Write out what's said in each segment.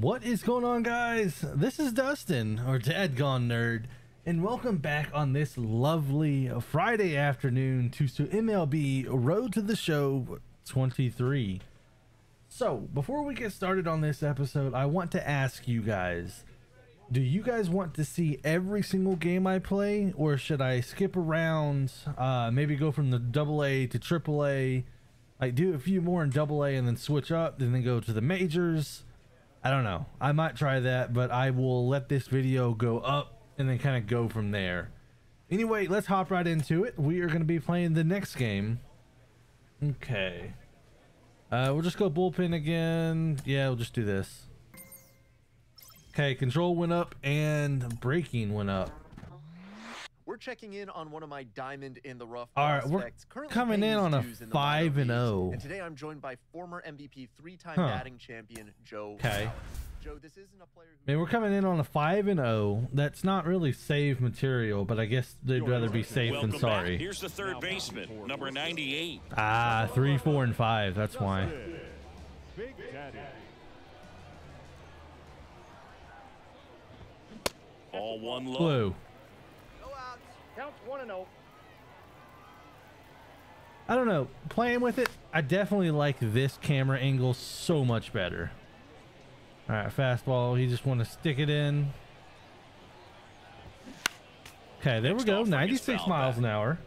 What is going on, guys? This is Dustin, or Dad Gone Nerd, and welcome back on this lovely Friday afternoon to MLB Road to the Show 23. So, before we get started on this episode, I want to ask you guys do you guys want to see every single game I play, or should I skip around, uh, maybe go from the double A to triple A, like do a few more in double A and then switch up, and then go to the majors? I don't know. I might try that, but I will let this video go up and then kind of go from there. Anyway, let's hop right into it. We are going to be playing the next game. Okay. Uh, we'll just go bullpen again. Yeah, we'll just do this. Okay, control went up and braking went up. We're checking in on one of my diamond in the rough All right, we're currently coming in on a in 5 and 0. And today I'm joined by former MVP three-time Huh. batting champion Joe. Okay. Joe, this isn't a player I mean, we're coming in on a 5 and 0. That's not really save material, but I guess they'd rather be safe Welcome than sorry. Back. Here's the third baseman, number 98. Ah, 3, 4, and 5. That's why. Big Daddy. All one low. Blue. Counts one and oh. I don't know. Playing with it, I definitely like this camera angle so much better. All right, fastball. You just want to stick it in. Okay, there we go. 96 miles back. an hour.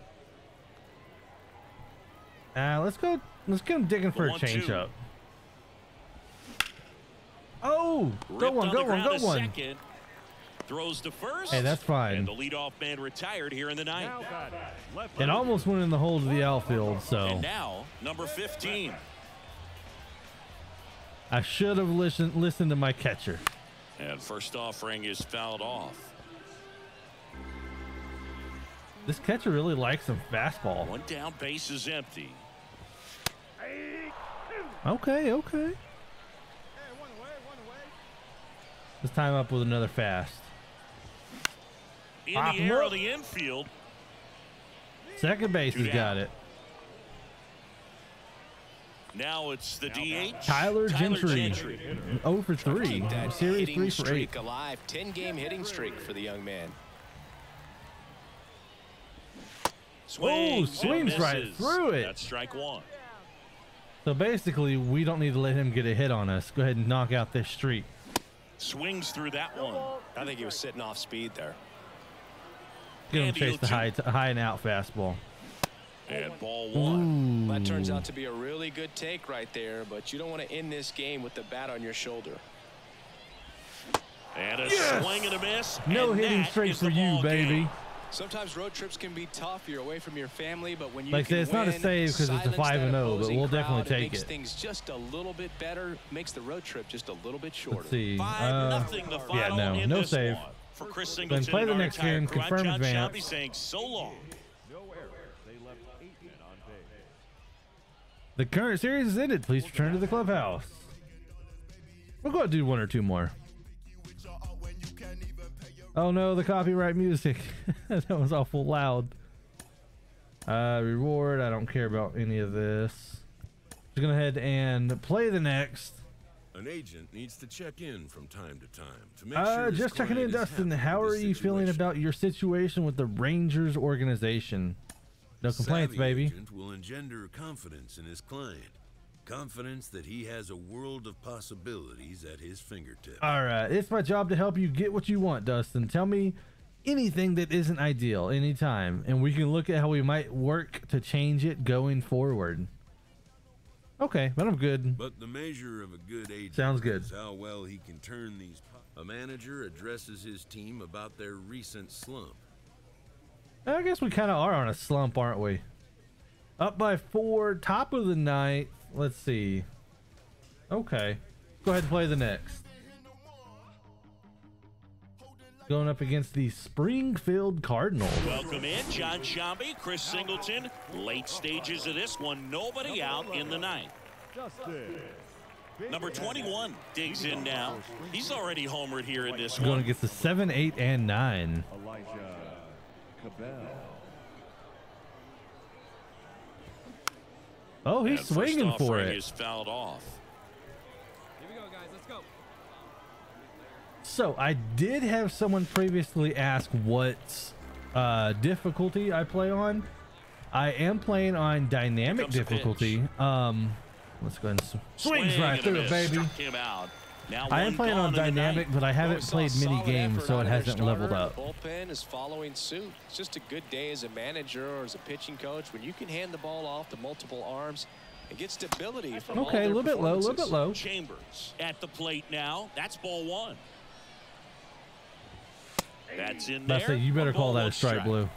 Uh, let's go. Let's get him digging for a One, two. changeup. Oh, go Ripped one, on go the one, go one. Second. Throws to first. Hey, that's fine. And the leadoff man retired here in the ninth. Now batting. Left It almost went in the hole to the outfield, so And now, number 15. I should have listened listened to my catcher. And first offering is fouled off. This catcher really likes some fastball. One down, base is empty. Okay, okay. Let's time up with another fast. In Pop the him air up. of the infield. Second base Two has down. got it. Now it's the DH. Tyler Gentry. 0 for 3. Keep that Series 3 for 8. streak alive. 10 game hitting streak for the young man. Swings and swings right through it. That's strike one. So basically, we don't need to let him get a hit on us. Go ahead and knock out this streak. Swings through that one. I think he was sitting off speed there. Get him And chase the high, high and out fastball. And ball one. Ooh. That turns out to be a really good take right there, but you don't want to end this game with the bat on your shoulder. And a Yes! swing and a miss. No hitting that straight for you, baby. game. Sometimes road trips can be tough. You're away from your family, but when you Like I can said, it's not a save because it's a five and zero, but we'll definitely crowd, take makes it. things just a little bit better, makes the road trip just a little bit shorter. Let's see. Five Uh, nothing the final no, in no this save. one. For Chris Singleton play the next game, crew, confirm John advance. Shelby saying so long. No error. They left eight men on base. the current series is ended. Please return to the clubhouse. We'll go ahead and do one or two more. Oh no, the copyright music. that was awful loud. Uh, reward. I don't care about any of this. Just gonna head and play the next. An agent needs to check in from time to time to make Uh, sure just checking in, Dustin. How are you feeling about your situation with the Rangers organization? No complaints, Savvy baby. agent will engender confidence in his client. Confidence that he has a world of possibilities at his fingertips. All right, it's my job to help you get what you want, Dustin. Tell me anything that isn't ideal anytime, and we can look at how we might work to change it going forward. Okay, but I'm good. But the measure of a good agent Sounds good. is how well he can turn these. A manager addresses his team about their recent slump. I guess we kind of are on a slump, aren't we? Up by four, top of the ninth. Let's see. Okay, go ahead and play the next. Going up against the Springfield Cardinals. Welcome in, Jon Sciambi, Chris Singleton. Late stages of this one, nobody out in the ninth. Number 21 digs in now. He's already homered here in this one. Going one. against the seven, eight, and nine. Elijah Cabell. Oh, he's And first swinging for offering it. is fouled off. Here we go, guys. Let's go. So I did have someone previously ask what uh, difficulty I play on. I am playing on dynamic comes the pitch. difficulty. Um, let's go ahead and sw- swings Swing right through it, baby. Struck him out. Now I am playing on gone in the dynamic, but I haven't played many games, so it hasn't leveled up. Bullpen is following suit. It's just a good day as a manager or as a pitching coach when you can hand the ball off to multiple arms and get stability from Okay, a little bit low, a little bit low. Chambers at the plate now. That's ball one. That's in I there. say you better call that a one strike blue.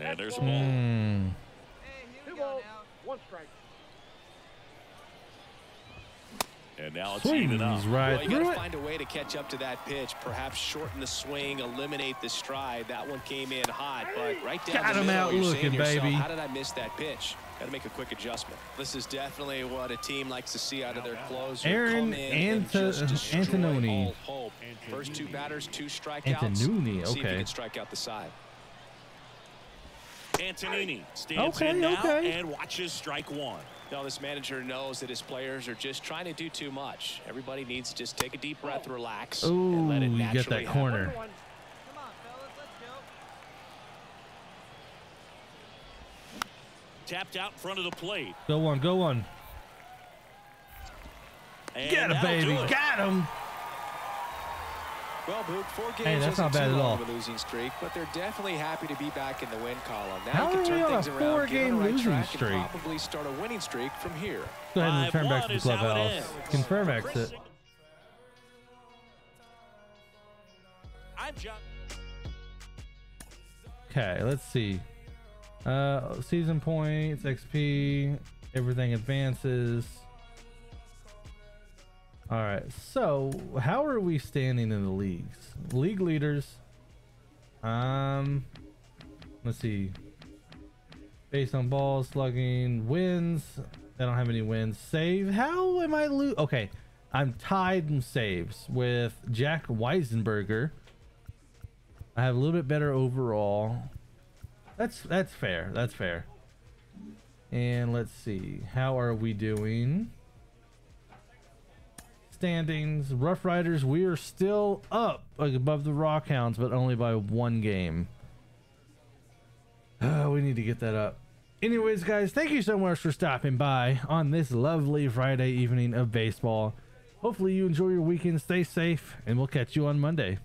And there's a ball. Hmm. And now it's Swings even up. right Well, you through got to it. find a way to catch up to that pitch. Perhaps shorten the swing, eliminate the stride. That one came in hot, but right down Got the him middle, out you're looking, to yourself, baby. How did I miss that pitch? Got to make a quick adjustment. This is definitely what a team likes to see out of their closer. Aaron Come in and Anta- just destroy Antononi. First two batters, two strikeouts. Antononi, See if he okay. can strike out the side. Antonini stands Okay, in now okay. and watches strike one. Now, this manager knows that his players are just trying to do too much. Everybody needs to just take a deep breath, relax, and Ooh, let it you get that happen. corner. Tapped out in front of the plate. Go one, go one. And Get him, baby. do it. Got him. Well, Boog, four games Hey, that's isn't not bad too at long all. of a losing streak, but they're definitely happy to be back in the win column. Now How you are can we turn on a things around, four-game get right losing streak? and probably start a winning streak from here. Go ahead and return back to the is how it clubhouse. Confirm exit. I'm John. Okay, let's see. Uh, season points, XP, everything advances. All right, so how are we standing in the leagues? League leaders. Um, let's see. Based on balls, slugging, wins. I don't have any wins. Save. How am I lo- Okay, I'm tied in saves with Jack Weisenberger. I have a little bit better overall. That's that's fair. That's fair. And let's see. How are we doing? Standings. Rough Riders, we are still up above the Rockhounds, but only by one game. Uh, we need to get that up. Anyways, guys, thank you so much for stopping by on this lovely Friday evening of baseball. Hopefully you enjoy your weekend, stay safe, and we'll catch you on Monday.